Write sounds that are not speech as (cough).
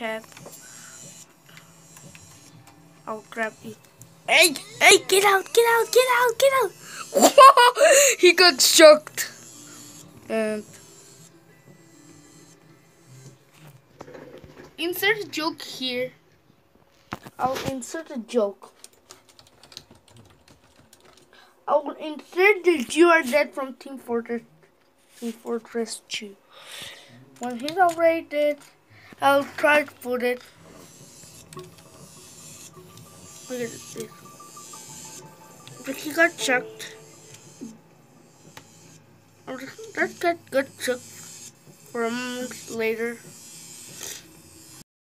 cat. I'll grab it. Hey, hey, get out, get out, get out, get out. (laughs) he got shocked. And insert a joke here. I'll insert a joke. I will insert the you are dead from Team Fortress Team Fortress 2. When he's already dead, I'll try to put it. Look at this. But he got chucked. That got got chucked for a moment later.